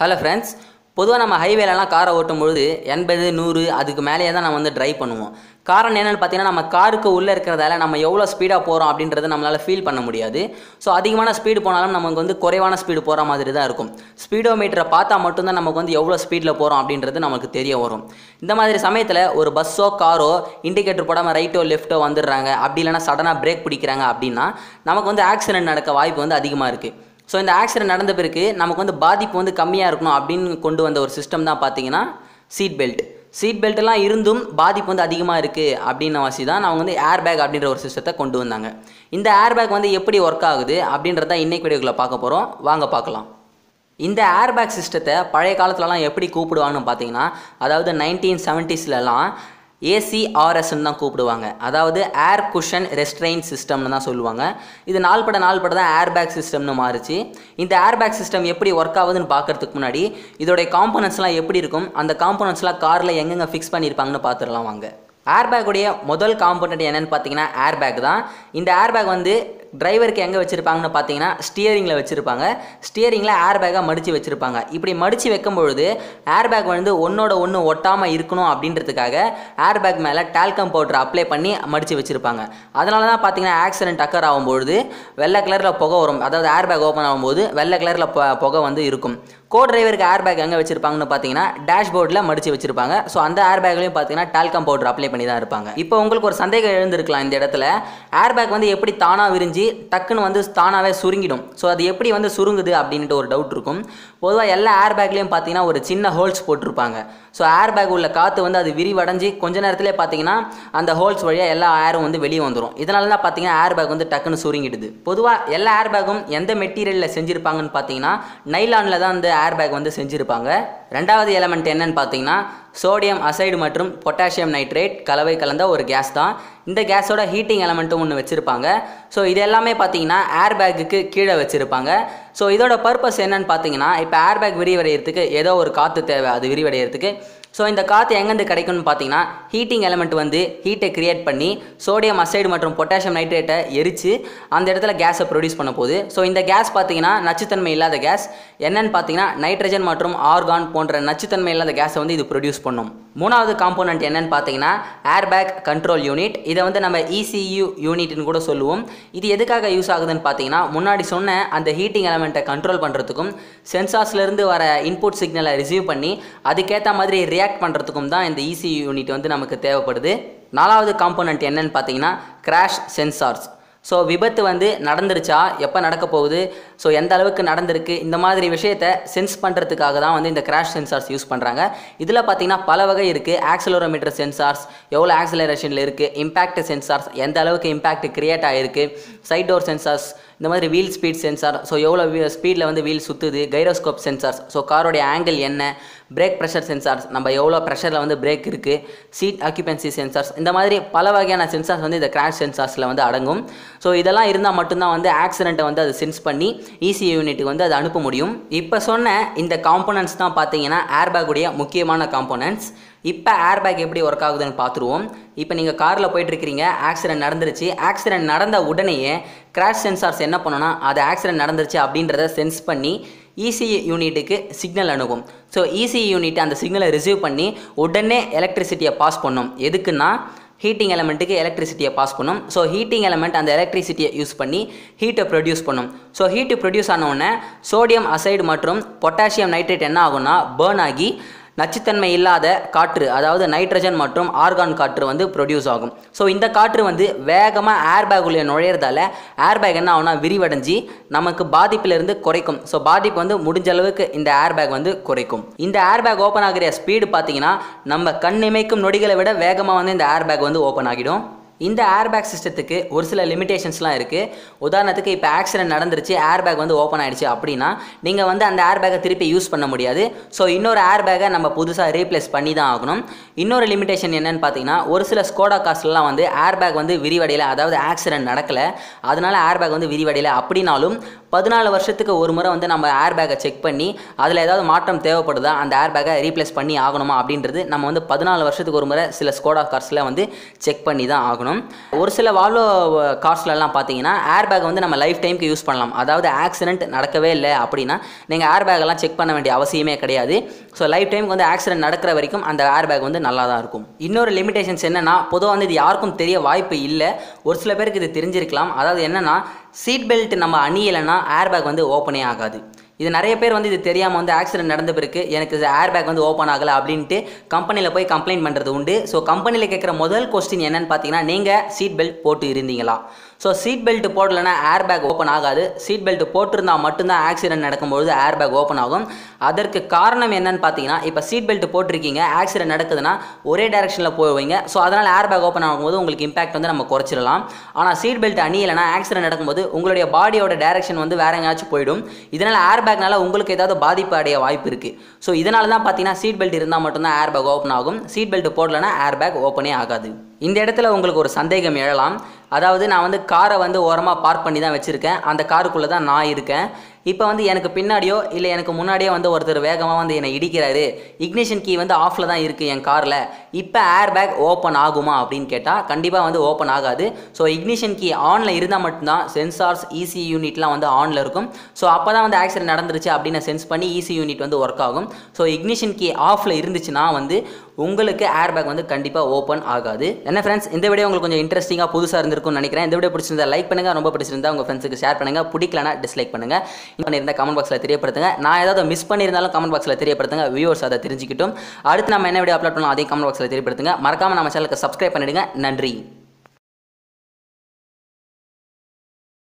Hello friends பொதுவாக நம்ம ஹைவேலலாம் காரை ஓட்டும் பொழுது எண்பது நூறு அதுக்கு மேலேயே தான் நம்ம வந்து ட்ரைவ் பண்ணுவோம். காரணம் என்னென்னு பார்த்தீங்கன்னா நம்ம காருக்கு உள்ளே இருக்கிறதால நம்ம எவ்வளோ ஸ்பீடாக போகிறோம் அப்படின்றத நம்மளால் ஃபீல் பண்ண முடியாது. ஸோ அதிகமான ஸ்பீடு போனாலும் நமக்கு வந்து குறைவான ஸ்பீடு போகிற மாதிரி தான் இருக்கும். ஸ்பீடோ மீட்டரை பார்த்தா மட்டும்தான் நமக்கு வந்து எவ்வளோ ஸ்பீடில் போகிறோம் அப்படின்றது நமக்கு தெரிய வரும். இந்த மாதிரி சமயத்தில் ஒரு பஸ்ஸோ காரோ இண்டிகேட்டர் போடாமல் ரைட்டோ லெஃப்ட்டோ வந்துடுறாங்க. அப்படி இல்லைனா சடனாக பிரேக் பிடிக்கிறாங்க அப்படின்னா நமக்கு வந்து ஆக்சிடென்ட் நடக்க வாய்ப்பு வந்து அதிகமாக இருக்குது ஸோ இந்த ஆக்சிடென்ட் நடந்த பிறகு நமக்கு வந்து பாதிப்பு வந்து கம்மியாக இருக்கணும் அப்படின்னு கொண்டு வந்த ஒரு சிஸ்டம் தான் பார்த்தீங்கன்னா சீட் பெல்ட் சீட் பெல்ட்லாம் இருந்தும் பாதிப்பு வந்து அதிகமாக இருக்குது அப்படின்ன வாசி தான் அவங்க வந்து ஏர் பேக் அப்படின்ற ஒரு சிஸ்டத்தை கொண்டு வந்தாங்க. இந்த ஏர் பேக் வந்து எப்படி ஒர்க் ஆகுது அப்படின்றத இன்றைக்கு வீடியோக்குள்ள பார்க்க போகிறோம் வாங்க பார்க்கலாம். இந்த ஏர் பேக் சிஸ்டத்தை பழைய காலத்துலலாம் எப்படி கூப்பிடுவாங்கன்னு பார்த்தீங்கன்னா அதாவது நைன்டீன் செவன்ட்டீஸ்லலாம் ஏசிஆர்எஸ்ன்னு தான் கூப்பிடுவாங்க. அதாவது ஏர் குஷன் ரெஸ்ட்ரெயின் சிஸ்டம்னு தான் சொல்லுவாங்க. இது நாள்பட நாள்பட தான் ஏர்பேக் சிஸ்டம்னு மாறுச்சு. இந்த ஏர்பேக் சிஸ்டம் எப்படி ஒர்க் ஆகுதுன்னு பார்க்கறதுக்கு முன்னாடி இதோடைய காம்போனன்ட்ஸ்லாம் எப்படி இருக்கும்? அந்த காம்போனன்ட்ஸ்லாம் காரில் எங்கெங்கே ஃபிக்ஸ் பண்ணியிருப்பாங்கன்னு பார்த்துடலாம் வாங்க. ஏர்பேக்குடைய முதல் காம்போனன்ட் என்னென்னு பார்த்தீங்கன்னா ஏர்பேக் தான். இந்த ஏர்பேக் வந்து டிரைவருக்கு எங்கே வச்சுருப்பாங்கன்னு பார்த்தீங்கன்னா ஸ்டியரிங்கில் வச்சுருப்பாங்க. ஸ்டியரிங்கில் ஏர் பேக்காக மடித்து வச்சுருப்பாங்க. இப்படி மடித்து வைக்கும் பொழுது ஏர் பேக் வந்து ஒன்றோட ஒன்று ஒட்டாமல் இருக்கணும் அப்படின்றதுக்காக ஏர் பேக் மேலே டால்கம் பவுடர் அப்ளை பண்ணி மடித்து வச்சுருப்பாங்க. அதனால தான் பார்த்தீங்கன்னா ஆக்சிடென்ட் அக்கர் ஆகும்பொழுது வெள்ளை கலரில் புகை வரும். அதாவது ஏர் பேக் ஓப்பன் ஆகும்போது வெள்ளை கலரில் புகை வந்து இருக்கும். கோ டிரைவருக்கு ஏர்பேக் எங்கே வச்சிருப்பாங்கன்னு பார்த்தீங்கன்னா டேஷ்போர்டில் மடித்து வச்சிருப்பாங்க. ஸோ அந்த ஏர் பேக்லையும் பார்த்தீங்கன்னா டால்கம் பவுடர் அப்ளை பண்ணி தான் இருப்பாங்க. இப்போ உங்களுக்கு ஒரு சந்தேகம் எழுந்திருக்கலாம் இந்த இடத்துல. ஏர் பேக் வந்து எப்படி தானாக விரிஞ்சு டக்குன்னு வந்து தானாகவே சுருங்கிடும். ஸோ அது எப்படி வந்து சுருங்குது அப்படின்ட்டு ஒரு டவுட் இருக்கும். பொதுவாக எல்லா ஏர் பேக்லேயும் பார்த்தீங்கன்னா ஒரு சின்ன ஹோல்ஸ் போட்டிருப்பாங்க. ஸோ ஏர் பேக் உள்ள காற்று வந்து அது விரிவடைஞ்சு கொஞ்ச நேரத்திலே பார்த்தீங்கன்னா அந்த ஹோல்ஸ் வழியாக எல்லா ஏரும் வந்து வெளியே வந்துடும் இதனால தான் பார்த்தீங்கன்னா ஏர் பேக் வந்து டக்குன்னு சுருங்கிடுது. பொதுவாக எல்லா ஏர் பேக்கும் எந்த மெட்டீரியலில் செஞ்சுருப்பாங்கன்னு பார்த்தீங்கன்னா நைலானில் தான் அந்த ஏர் பேக் வந்து செஞ்சுருப்பாங்க. ரெண்டாவது எலமெண்ட் என்னன்னு பார்த்தீங்கன்னா சோடியம் அசைடு மற்றும் பொட்டாசியம் நைட்ரேட் கலவை கலந்த ஒரு கேஸ் தான். இந்த கேஸோட ஹீட்டிங் எலமெண்ட்டும் ஒன்று வச்சுருப்பாங்க. ஸோ இது எல்லாமே பார்த்தீங்கன்னா ஏர் பேக்குக்கு கீழே வச்சுருப்பாங்க. ஸோ இதோட பர்பஸ் என்னன்னு பார்த்தீங்கன்னா இப்போ ஏர் பேக் விரிவடைகிறதுக்கு ஏதோ ஒரு காற்று தேவை அது விரிவடைகிறதுக்கு ஸோ இந்த காற்று எங்கேருந்து கிடைக்கும்னு பார்த்தீங்கன்னா ஹீட்டிங் எலமெண்ட் வந்து ஹீட்டை கிரியேட் பண்ணி சோடியம் அசைடு மற்றும் பொட்டாசியம் நைட்ரேட்டை எரித்து அந்த இடத்துல கேஸை ப்ரொடியூஸ் பண்ண போகுது. ஸோ இந்த கேஸ் பார்த்தீங்கன்னா நச்சுத்தன்மை இல்லாத கேஸ் என்னன்னு பார்த்தீங்கன்னா நைட்ரஜன் மற்றும் ஆர்கான் போன்ற நச்சுத்தன்மை இல்லாத கேஸை வந்து இது ப்ரொடியூஸ் பண்ணும். மூணாவது காம்போனன்ட் என்னன்னு பார்த்தீங்கன்னா ஏர்பேக் கண்ட்ரோல் யூனிட் இதை வந்து நம்ம இசியு யூனிட்னு கூட சொல்லுவோம். இது எதுக்காக யூஸ் ஆகுதுன்னு பார்த்தீங்கன்னா முன்னாடி சொன்ன அந்த ஹீட்டிங் எலமெண்ட்டை கண்ட்ரோல் பண்ணுறதுக்கும் சென்சார்ஸ்லேருந்து வர இன்புட் சிக்னலை ரிசீவ் பண்ணி அதுக்கேற்ற மாதிரி ரியாக்ட் பண்ணுறதுக்கும் தான் இந்த இசி யூனிட் வந்து நமக்கு தேவைப்படுது. நாலாவது காம்போனன்ட் என்னன்னு பார்த்தீங்கன்னா கிராஷ் சென்சார்ஸ் ஸோ விபத்து வந்து நடந்துருச்சா? எப்போ நடக்க போகுது? ஸோ எந்த அளவுக்கு நடந்திருக்கு? இந்த மாதிரி விஷயத்தை சென்ஸ் பண்ணுறதுக்காக தான் வந்து இந்த கிராஷ் சென்சார்ஸ் யூஸ் பண்ணுறாங்க இதில் பார்த்தீங்கன்னா பல வகை இருக்குது ஆக்சலோரோமீட்டர் சென்சார்ஸ் எவ்வளோ ஆக்சலரேஷனில் இருக்குது இம்பேக்ட் சென்சார்ஸ் எந்த அளவுக்கு இம்பேக்ட் கிரியேட் ஆகிருக்கு சைட் டோர் சென்சார்ஸ் இந்த மாதிரி வீல் ஸ்பீட் சென்சார் ஸோ எவ்வளோ ஸ்பீடில் வந்து வீல் சுற்றுது கைரோஸ்கோப் சென்சார்ஸ் ஸோ காரோடைய ஆங்கிள் என்ன பிரேக் ப்ரெஷர் சென்சார்ஸ் நம்ம எவ்வளோ ப்ரெஷரில் வந்து பிரேக் இருக்குது சீட் ஆக்குபென்சி சென்சார்ஸ் இந்த மாதிரி பல வகையான சென்சார்ஸ் வந்து இந்த கிராஷ் சென்சார்ஸில் வந்து அடங்கும். ஸோ இதெல்லாம் இருந்தால் மட்டும்தான் வந்து ஆக்சிடெண்ட்டை வந்து அது சென்ஸ் பண்ணி ஈசி யூனிட்டுக்கு வந்து அதை அனுப்ப முடியும். இப்போ சொன்ன இந்த காம்போனன்ட்ஸ் தான் பார்த்தீங்கன்னா ஏர்பேக்குடைய முக்கியமான காம்போனன்ட்ஸ் இப்போ ஏர் பேக் எப்படி ஒர்க் ஆகுதுன்னு பார்த்துருவோம். இப்போ நீங்கள் காரில் போயிட்டுருக்கிறீங்க ஆக்சிடென்ட் நடந்துருச்சு. ஆக்சிடென்ட் நடந்த உடனேயே கிராஷ் சென்சார்ஸ் என்ன பண்ணணும்னா அது ஆக்சிடென்ட் நடந்துருச்சு அப்படின்றத சென்ஸ் பண்ணி இசி யூனிட்டுக்கு சிக்னல் அனுப்பும் ஸோ இசி யூனிட் அந்த சிக்னலை ரிசீவ் பண்ணி உடனே எலக்ட்ரிசிட்டியை பாஸ் பண்ணும். எதுக்குன்னா ஹீட்டிங் எலமெண்ட்டுக்கு எலக்ட்ரிசிட்டியை பாஸ் பண்ணும். ஸோ ஹீட்டிங் எலமெண்ட் அந்த எலக்ட்ரிசிட்டியை யூஸ் பண்ணி ஹீட்டை ப்ரொடியூஸ் பண்ணும். ஸோ ஹீட்டு ப்ரொடியூஸ் ஆனவுடனே சோடியம் அசைடு மற்றும் பொட்டாசியம் நைட்ரேட் என்ன ஆகும்னா பேர்ன் ஆகி நச்சுத்தன்மை இல்லாத காற்று அதாவது நைட்ரஜன் மற்றும் ஆர்கான் காற்று வந்து ப்ரொடியூஸ் ஆகும். ஸோ இந்த காற்று வந்து வேகமாக ஏர்பேக்குள்ளே நுழையிறதால ஏர்பேக் என்ன ஆகும்னா விரிவடைஞ்சு நமக்கு பாதிப்பிலிருந்து குறைக்கும். ஸோ பாதிப்பு வந்து முடிஞ்ச அளவுக்கு இந்த ஏர்பேக் வந்து குறைக்கும். இந்த ஏர்பேக் ஓப்பன் ஆகிற ஸ்பீடு பார்த்தீங்கன்னா நம்ம கண் இமைக்கும் நொடிகளை விட வேகமாக வந்து இந்த ஏர்பேக் வந்து ஓப்பன் ஆகிடும். இந்த ஏர்பேக் சிஸ்டத்துக்கு ஒரு சில லிமிடேஷன்ஸ்லாம் இருக்குது உதாரணத்துக்கு இப்போ ஆக்சிடென்ட் நடந்துருச்சு ஏர்பேக் வந்து ஓப்பன் ஆகிடுச்சு அப்படின்னா நீங்கள் வந்து அந்த ஏர்பேக்கை திருப்பி யூஸ் பண்ண முடியாது. ஸோ இன்னொரு ஏர்பேக்கை நம்ம புதுசாக ரீப்ளேஸ் பண்ணி தான் ஆகணும். இன்னொரு லிமிடேஷன் என்னென்னு பார்த்தீங்கன்னா ஒரு சில ஸ்கோடா காஸ்ட்லாம் வந்து ஏர்பேக் வந்து விரிவடையில அதாவது ஆக்சிடென்ட் நடக்கலை. அதனால ஏர்பேக் வந்து விரிவடையில. அப்படின்னாலும் பதினாலு வருஷத்துக்கு ஒரு முறை வந்து நம்ம ஏர் பேக்கை செக் பண்ணி அதில் ஏதாவது மாற்றம் தேவைப்படுதா அந்த ஏர் பேக்கை ரீப்ளேஸ் பண்ணி ஆகணுமா அப்படின்றது நம்ம வந்து பதினாலு வருஷத்துக்கு ஒரு முறை சில ஸ்கோடா கார்ஸில் வந்து செக் பண்ணி தான் ஆகணும். ஒரு சில வால்வோ கார்ஸ்லலாம் பார்த்தீங்கன்னா ஏர் பேக் வந்து நம்ம லைஃப் டைமுக்கு யூஸ் பண்ணலாம். அதாவது ஆக்சிடென்ட் நடக்கவே இல்லை அப்படின்னா நீங்கள் ஏர் பேக்கெல்லாம் செக் பண்ண வேண்டிய அவசியமே கிடையாது. ஸோ லைஃப் டைமுக்கு வந்து ஆக்சிடென்ட் நடக்கிற வரைக்கும் அந்த ஏர் பேக் வந்து நல்லா தான் இருக்கும். இன்னொரு லிமிடேஷன்ஸ் என்னென்னா பொதுவாக வந்து இது யாருக்கும் தெரிய வாய்ப்பு இல்லை. ஒரு சில பேருக்கு இது தெரிஞ்சிருக்கலாம். அதாவது என்னென்னா சீட் பெல்ட் நம்ம அணியலைன்னா ஏர் பேக் வந்து ஓப்பனே ஆகாது. இது நிறைய பேர் வந்து இது தெரியாமல் வந்து ஆக்சிடென்ட் நடந்த பிறகு எனக்கு இது ஏர் பேக் வந்து ஓப்பன் ஆகலை அப்படின்ட்டு கம்பெனியில் போய் கம்ப்ளைண்ட் பண்ணுறது உண்டு. ஸோ கம்பெனியில் கேட்குற முதல் கொஸ்டின் என்னென்னு பார்த்தீங்கன்னா நீங்கள் சீட் பெல்ட் போட்டு இருந்தீங்களா? ஸோ சீட் பெல்ட் போடலைன்னா ஏர் பேக் ஓப்பன் ஆகாது. சீட் பெல்ட் போட்டிருந்தால் மட்டும்தான் ஆக்சிடென்ட் நடக்கும்பொழுது ஏர் பேக் ஓப்பன் ஆகும். அதற்கு காரணம் என்னன்னு பார்த்தீங்கன்னா இப்போ சீட் பெல்ட் போட்டிருக்கீங்க ஆக்சிடென்ட் நடக்குதுன்னா ஒரே டைரக்ஷனில் போவீங்க. ஸோ அதனால் ஏர் பேக் ஓப்பன் ஆகும்போது உங்களுக்கு இம்பாக்ட் வந்து நம்ம குறைச்சிடலாம். ஆனால் சீட் பெல்ட் அணியலைன்னா ஆக்சிடென்ட் நடக்கும்போது உங்களுடைய பாடியோட டேரக்ஷன் வந்து வேற எங்கேயாச்சும் போயிடும். இதனால் ஏர் பேக்னால உங்களுக்கு ஏதாவது பாதிப்பு அடைய வாய்ப்பு இருக்குது ஸோ இதனால தான் பார்த்தீங்கன்னா சீட் பெல்ட் இருந்தால் மட்டும்தான் ஏர் பேக் ஓப்பன் ஆகும். சீட் பெல்ட் போடலைன்னா ஏர் பேக் ஓப்பனே ஆகாது. இந்த இடத்துல உங்களுக்கு ஒரு சந்தேகம் எழலாம். அதாவது நான் வந்து காரை வந்து ஓரமாக பார்க் பண்ணி தான் வச்சுருக்கேன். அந்த காருக்குள்ளே தான் நான் இருக்கேன். இப்போ வந்து எனக்கு பின்னாடியோ இல்லை எனக்கு முன்னாடியோ வந்து ஒருத்தர் வேகமாக வந்து என்னை இடிக்கிறாரு. இக்னிஷன் கீ வந்து ஆஃபில் தான் இருக்குது என் காரில். இப்போ ஏர் பேக் ஓப்பன் ஆகுமா அப்படின்னு கேட்டால் கண்டிப்பாக வந்து ஓப்பன் ஆகாது. ஸோ இக்னிஷன் கீ ஆனில் இருந்தால் மட்டும்தான் சென்சார்ஸ் இசி யூனிட்லாம் வந்து ஆனில் இருக்கும். ஸோ அப்போ தான் வந்து ஆக்சிடென்ட் நடந்துருச்சு அப்படின்னு சென்ஸ் பண்ணி இசி யூனிட் வந்து ஒர்க் ஆகும். ஸோ இக்னிஷன் கீ ஆஃபில் இருந்துச்சுன்னா வந்து உங்களுக்கு ஏர் பேக் வந்து கண்டிப்பாக ஓப்பன் ஆகாது. என்ன ஃப்ரெண்ட்ஸ் இந்த வீடியோ உங்களுக்கு கொஞ்சம் இன்ட்ரெஸ்டிங்காக புதுசாக இருந்திருக்கும்னு நினைக்கிறேன். இந்த வீடியோ பிடிச்சிருந்தா லைக் பண்ணுங்கள் ரொம்ப பிடிச்சிருந்தா உங்கள் ஃப்ரெண்ட்ஸுக்கு ஷேர் பண்ணுங்கள் பிடிக்கலனா டிஸ்லைக் பண்ணுங்கள் பண்ணியிருந்தா கமெண்ட் பாக்ஸில் தெரியப்படுத்துங்க. நான் ஏதாவது மிஸ் பண்ணியிருந்தாலும் கமெண்ட் பாக்ஸில் தெரியப்படுத்துங்க. வியூவர்ஸ் அதை தெரிஞ்சுக்கிட்டும். அடுத்து நம்ம என்ன வீடியோ அப்லோட் பண்ணலாம் அதையும் கமெண்ட் பாக்ஸில் தெரியப்படுத்துங்க. மறக்காம நம்ம சேனலுக்கு சப்ஸ்கிரைப் பண்ணிடுங்க. நன்றி.